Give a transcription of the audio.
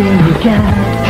yang diduga.